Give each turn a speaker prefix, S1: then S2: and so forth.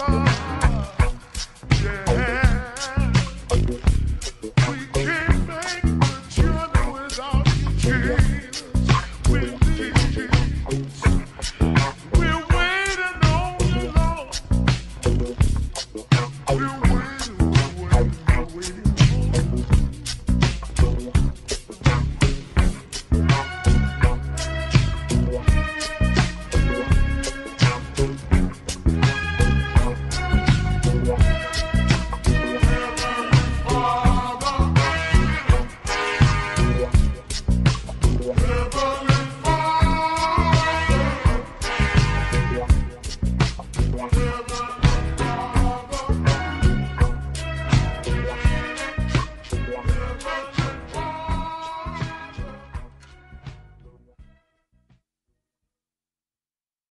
S1: far.